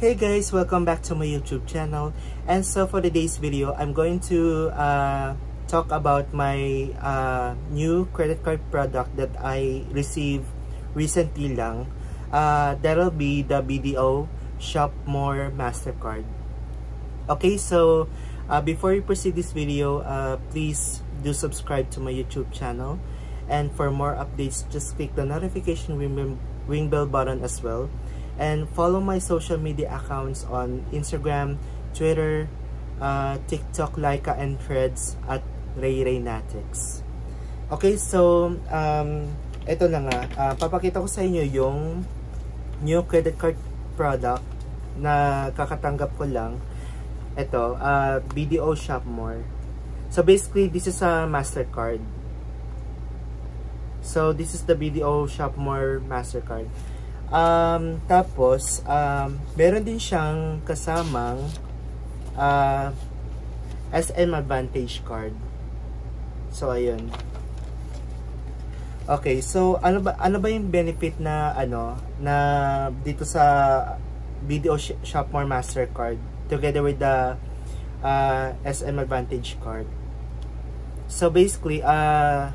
Hey guys, welcome back to my YouTube channel. And so for today's video, I'm going to uh, talk about my uh, new credit card product that I received recently lang. Uh, that'll be the BDO Shop More MasterCard. Okay, so uh, before we proceed this video, uh, please do subscribe to my YouTube channel. And for more updates, just click the notification ring bell button as well and follow my social media accounts on Instagram, Twitter, uh, TikTok, Laika, and Threads at RayRaynatics. Okay, so um, ito na nga, uh, papakita ko sa inyo yung new credit card product na kakatanggap ko lang. Ito, uh, BDO Shop More. So basically, this is a MasterCard. So this is the BDO Shop More MasterCard. Um, tapos, um, meron din siyang kasamang uh, SM Advantage card. So, ayun. Okay, so ano ba ano ba yung benefit na ano na dito sa Video Shopmore Mastercard together with the uh, SM Advantage card. So basically, uh,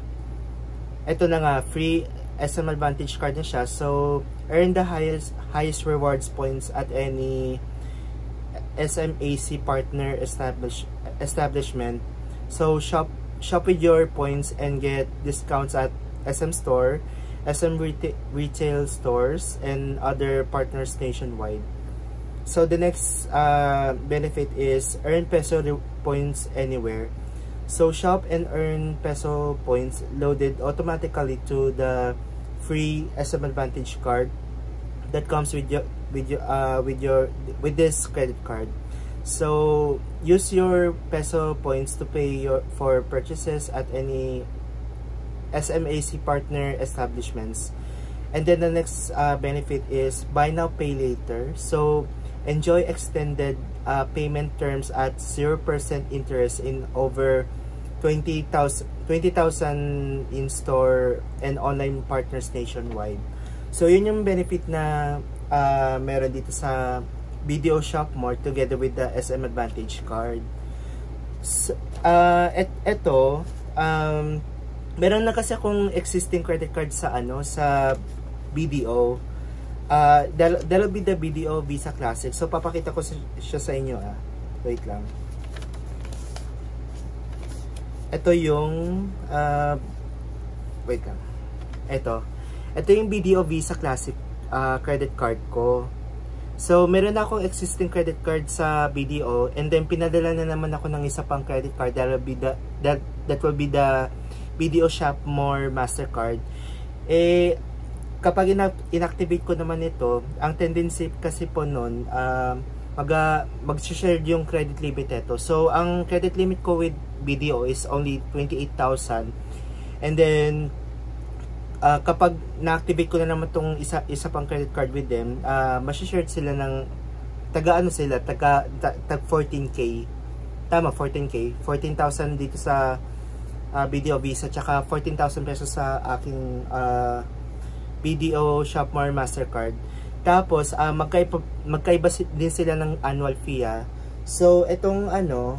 ito na nga free SM Advantage card na siya. So earn the highest highest rewards points at any SMAC partner establish, establishment. So shop shop with your points and get discounts at SM Store, SM reta retail stores, and other partners nationwide. So the next uh, benefit is earn peso points anywhere. So shop and earn peso points loaded automatically to the free SM Advantage card that comes with your with your uh, with your with this credit card. So use your peso points to pay your for purchases at any SMAC partner establishments. And then the next uh, benefit is buy now pay later. So enjoy extended uh, payment terms at 0% interest in over 20,000 20,000 in-store and online partners nationwide. So, yun yung benefit na uh, meron dito sa Video Shop More together with the SM Advantage card. So, uh, et, eto, um, meron na kasi akong existing credit card sa ano sa BDO. Uh, that'll, that'll be the BDO Visa Classic. So, papakita ko siya sa inyo. Ah. Wait lang ito yung uh, wait lang ito ito yung BDO Visa Classic uh, credit card ko so meron na akong existing credit card sa BDO and then pinadala na naman ako ng isa pang credit card that will be the that, that will be the BDO Shop More Mastercard eh kapag inactivate ko naman ito ang tendency kasi po noon uh, mag, uh, mag-share yung credit limit ito. So, ang credit limit ko with BDO is only 28,000. And then, uh, kapag na-activate ko na naman tong isa, isa pang credit card with them, uh, share sila ng taga ano sila, taga tag 14k. Tama, 14k. 14,000 dito sa uh, BDO Visa, tsaka 14,000 pesos sa aking uh, BDO Shopmore Mastercard. Tapos, uh, magkaiba, magkaiba din sila ng annual fee. Ah. So, itong ano,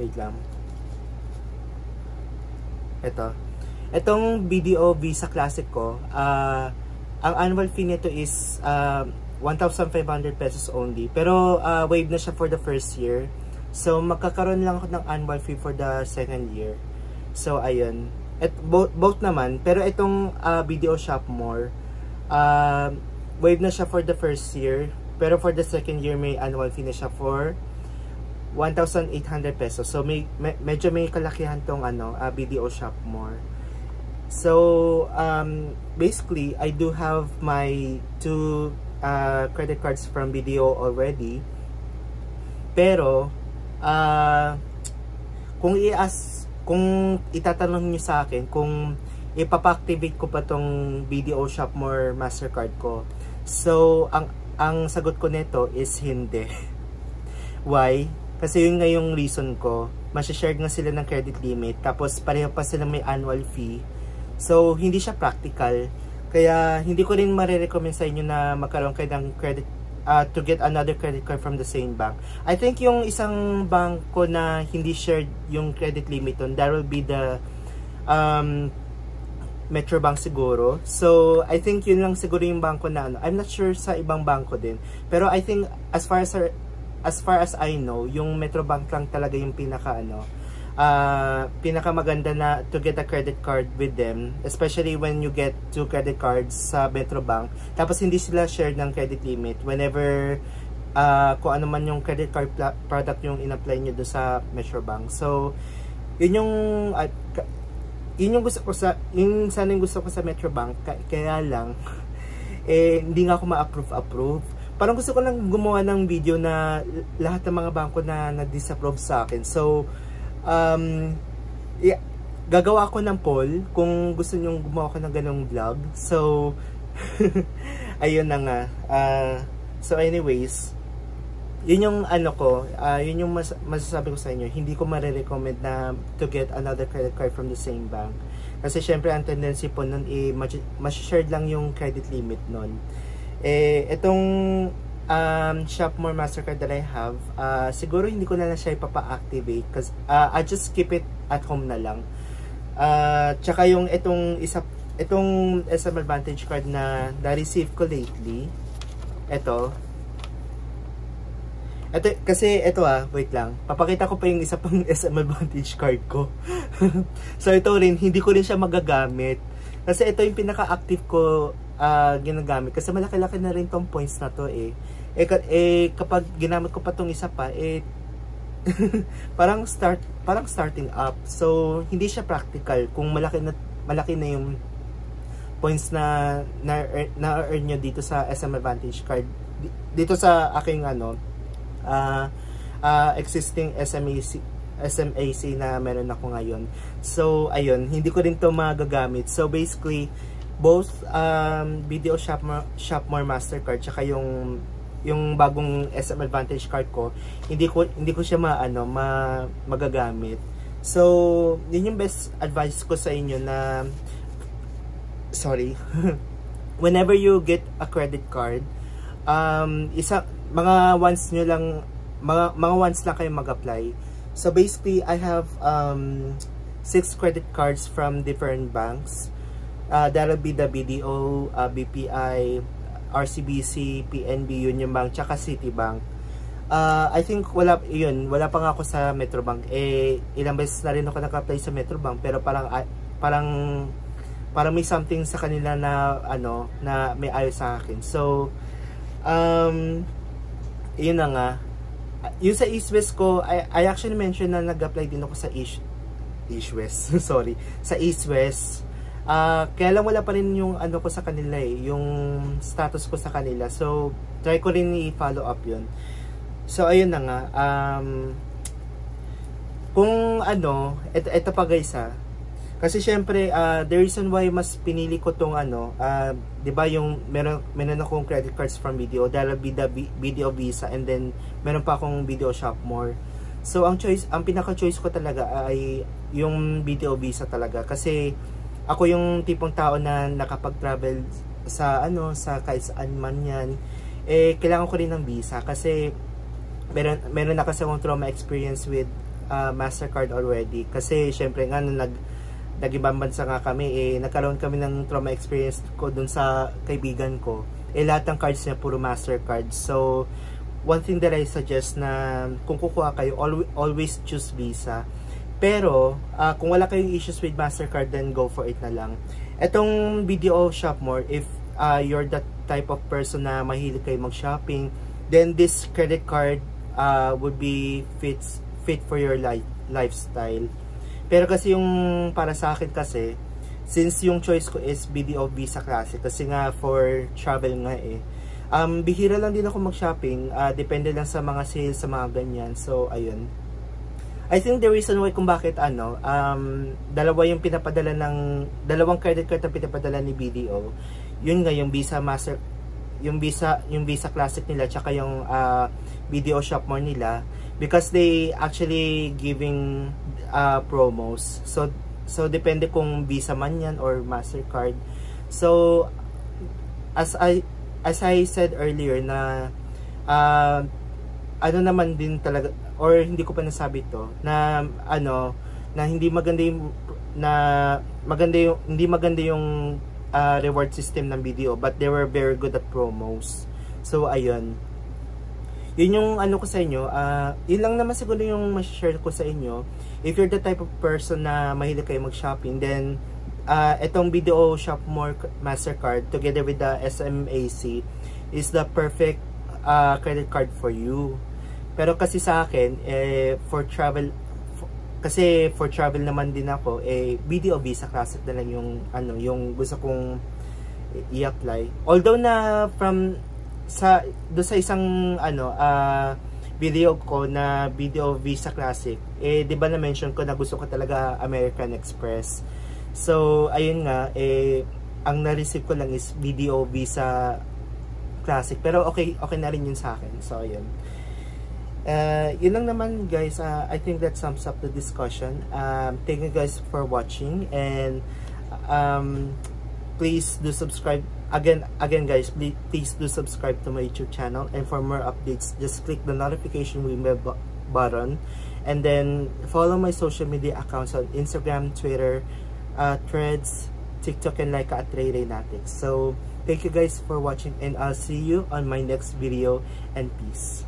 wait lang. Ito. Itong BDO Visa Classic ko, uh, ang annual fee nito is uh, 1,500 pesos only. Pero, uh, waive na siya for the first year. So, magkakaroon lang ako ng annual fee for the second year. So, ayun. At both, both naman. Pero itong uh, BDO Shop More, uh, waive na siya for the first year. Pero for the second year, may annual fee na siya for 1,800 pesos. So, may, me, medyo may kalakihan tong ano, uh, BDO shop more. So, um, basically, I do have my two uh, credit cards from BDO already. Pero, uh, kung i-ask, kung itatanong niyo sa akin kung ipapa-activate ko pa tong BDO Shop More Mastercard ko. So, ang ang sagot ko nito is hindi. Why? Kasi yun nga yung reason ko. Masya-share nga sila ng credit limit. Tapos pareho pa sila may annual fee. So, hindi siya practical. Kaya, hindi ko rin marirecommend sa inyo na magkaroon kayo ng credit uh, to get another credit card from the same bank. I think yung isang bangko na hindi shared yung credit limit on, that will be the um, Metrobank siguro. So, I think yun lang siguro yung bangko na ano. I'm not sure sa ibang bangko din. Pero I think as far as as far as I know, yung Metrobank lang talaga yung pinaka ano, uh, pinakamaganda na to get a credit card with them, especially when you get two credit cards sa Metrobank. Tapos hindi sila share ng credit limit whenever uh, kung ano man yung credit card product yung in-apply nyo do sa Metrobank. So, yun yung uh, yun yung gusto ko sa yung sana yung gusto ko sa Metrobank kaya lang eh hindi nga ako ma-approve approve parang gusto ko lang gumawa ng video na lahat ng mga bangko na na-disapprove sa akin so um yeah, gagawa ako ng poll kung gusto niyo gumawa ko ng ganong vlog so ayun na nga uh, so anyways yun yung ano ko, uh, yun yung mas, masasabi ko sa inyo, hindi ko marirecommend na to get another credit card from the same bank. Kasi syempre ang tendency po nun, eh, mas-shared lang yung credit limit nun. Eh, itong um, Shopmore Mastercard that I have, uh, siguro hindi ko na lang siya ipapa-activate kasi uh, I just keep it at home na lang. Uh, tsaka yung itong isa itong SM Advantage card na na-receive ko lately, ito, ito, kasi ito ah, wait lang. Papakita ko pa yung isa pang SM Advantage card ko. so ito rin, hindi ko rin siya magagamit. Kasi ito yung pinaka-active ko uh, ginagamit. Kasi malaki-laki na rin tong points na to eh. Eh, eh kapag ginamit ko pa tong isa pa, eh parang start parang starting up. So hindi siya practical kung malaki na malaki na yung points na na, na earn nyo dito sa SM Advantage card dito sa aking ano uh, uh, existing SMAC SMAC na meron ako ngayon. So, ayun, hindi ko rin to magagamit. So, basically, both um, Video Shopmore, Shopmore Mastercard tsaka yung yung bagong SM Advantage card ko, hindi ko hindi ko siya maano ma, magagamit. So, yun yung best advice ko sa inyo na sorry. whenever you get a credit card, um, isa mga once nyo lang, mga, mga once lang kayo mag-apply. So basically, I have um, six credit cards from different banks. Uh, that'll be the BDO, uh, BPI, RCBC, PNB, Union Bank, tsaka Citibank. Uh, I think wala, yun, wala pa nga ako sa Metrobank. Eh, ilang beses na rin ako naka-apply sa Metrobank, pero parang, parang, parang may something sa kanila na, ano, na may ayos sa akin. So, um, yun na nga. Yung sa East West ko, I, I actually mentioned na nag-apply din ako sa East, East West, sorry, sa East West. Uh, kaya lang wala pa rin yung ano ko sa kanila eh, yung status ko sa kanila. So, try ko rin i-follow up yun. So, ayun na nga. Um, kung ano, ito, ito pa guys ha, kasi syempre, uh, the reason why mas pinili ko tong ano, uh, 'di ba yung meron meron akong credit cards from Video, dahil Video Visa and then meron pa akong Video Shop More. So ang choice, ang pinaka-choice ko talaga ay yung Video Visa talaga kasi ako yung tipong tao na nakapag-travel sa ano, sa kahit saan man 'yan. Eh kailangan ko rin ng visa kasi meron meron na kasi akong trauma experience with uh, Mastercard already kasi syempre nga nung nag nag-ibang bansa nga kami, eh, nagkaroon kami ng trauma experience ko dun sa kaibigan ko. Eh, lahat ng cards niya puro MasterCard. So, one thing that I suggest na kung kukuha kayo, always, always choose Visa. Pero, uh, kung wala kayong issues with MasterCard, then go for it na lang. Etong video shop more, if uh, you're that type of person na mahilig kayo mag-shopping, then this credit card uh, would be fits fit for your life lifestyle. Pero kasi yung para sa akin kasi, since yung choice ko is BDO Visa Classic, kasi nga for travel nga eh, um, bihira lang din ako mag-shopping, uh, depende lang sa mga sales, sa mga ganyan. So, ayun. I think the reason why kung bakit ano, um, dalawa yung pinapadala ng, dalawang credit card ang pinapadala ni BDO, yun nga yung Visa Master, yung Visa, yung Visa Classic nila, tsaka yung uh, BDO Shopmore nila, because they actually giving uh, promos. So, so depende kung Visa man yan or Mastercard. So, as I as I said earlier na uh, ano naman din talaga or hindi ko pa nasabi to na ano na hindi maganda yung na maganda yung hindi maganda yung uh, reward system ng video but they were very good at promos. So ayun. Yun yung ano ko sa inyo uh, yun lang naman siguro yung ma-share ko sa inyo. If you're the type of person na mahilig kayo mag-shopping then uh, itong video shop more mastercard together with the SMAC is the perfect uh, credit card for you pero kasi sa akin eh, for travel for, kasi for travel naman din ako eh video visa classic na lang yung ano yung gusto kong i-apply. Although na from sa do sa isang ano uh, video ko na video Visa Classic eh 'di ba na mention ko na gusto ko talaga American Express? So ayun nga eh ang na-receive ko lang is video Visa Classic. Pero okay okay na rin yun sa akin. So ayun uh, yun lang naman guys. Uh, I think that sums up the discussion. Um, thank you guys for watching. And um, please do subscribe. Again again guys please, please do subscribe to my youtube channel. And for more updates just click the notification bell button. And then follow my social media accounts on instagram twitter uh, threads tiktok and like at Ray Ray so thank you guys for watching. And i'll see you on my next video. And peace